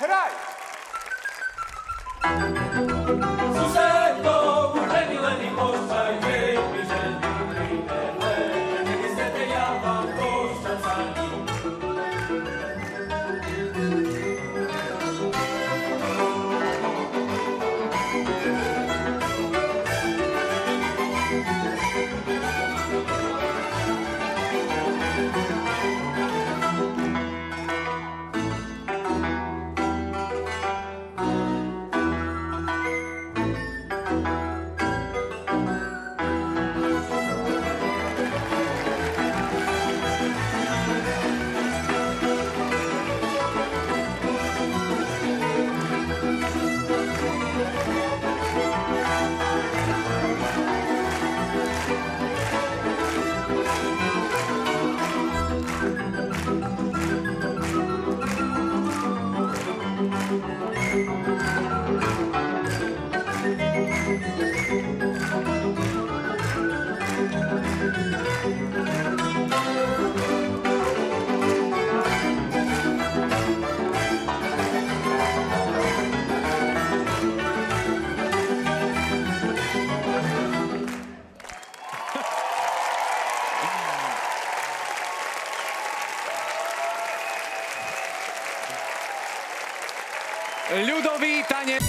kraj! Susedo, ľudový tanec.